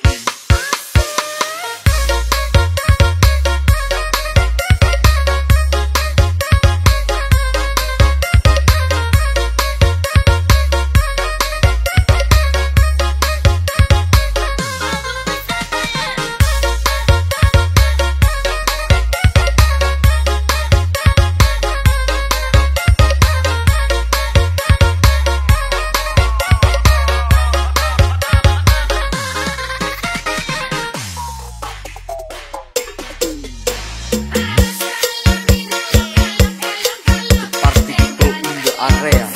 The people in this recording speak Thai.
good. Andrea.